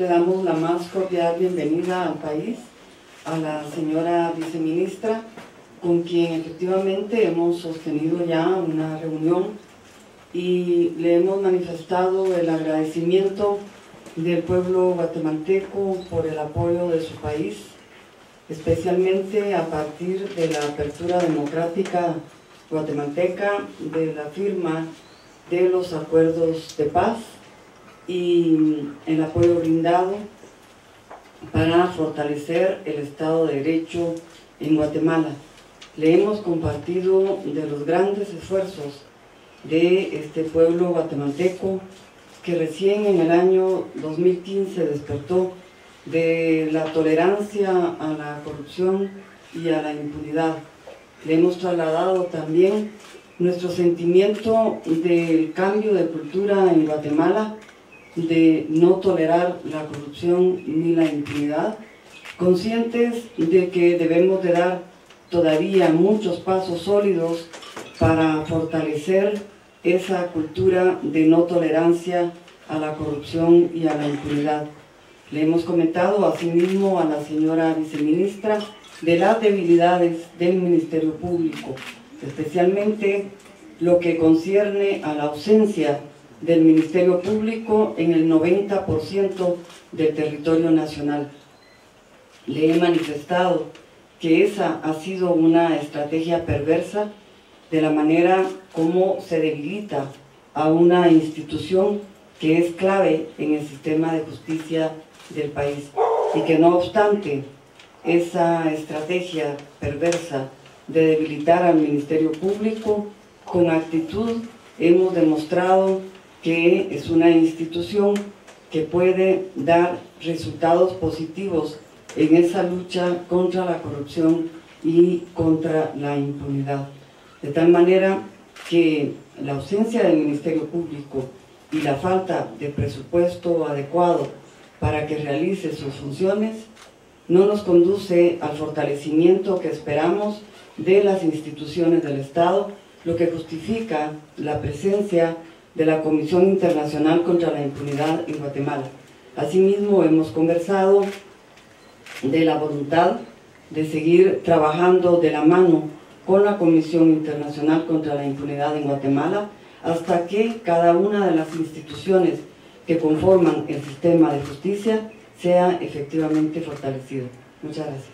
le damos la más cordial bienvenida al país a la señora viceministra, con quien efectivamente hemos sostenido ya una reunión y le hemos manifestado el agradecimiento del pueblo guatemalteco por el apoyo de su país, especialmente a partir de la apertura democrática guatemalteca, de la firma de los acuerdos de paz y el apoyo brindado para fortalecer el Estado de Derecho en Guatemala. Le hemos compartido de los grandes esfuerzos de este pueblo guatemalteco que recién en el año 2015 despertó de la tolerancia a la corrupción y a la impunidad. Le hemos trasladado también nuestro sentimiento del cambio de cultura en Guatemala, de no tolerar la corrupción ni la impunidad, conscientes de que debemos de dar todavía muchos pasos sólidos para fortalecer esa cultura de no tolerancia a la corrupción y a la impunidad. Le hemos comentado asimismo a la señora viceministra de las debilidades del Ministerio Público, especialmente lo que concierne a la ausencia del Ministerio Público en el 90% del territorio nacional. Le he manifestado que esa ha sido una estrategia perversa de la manera como se debilita a una institución que es clave en el sistema de justicia del país y que no obstante esa estrategia perversa de debilitar al Ministerio Público, con actitud hemos demostrado que es una institución que puede dar resultados positivos en esa lucha contra la corrupción y contra la impunidad. De tal manera que la ausencia del Ministerio Público y la falta de presupuesto adecuado para que realice sus funciones no nos conduce al fortalecimiento que esperamos de las instituciones del Estado, lo que justifica la presencia de la Comisión Internacional contra la Impunidad en Guatemala. Asimismo, hemos conversado de la voluntad de seguir trabajando de la mano con la Comisión Internacional contra la Impunidad en Guatemala hasta que cada una de las instituciones que conforman el sistema de justicia sea efectivamente fortalecida. Muchas gracias.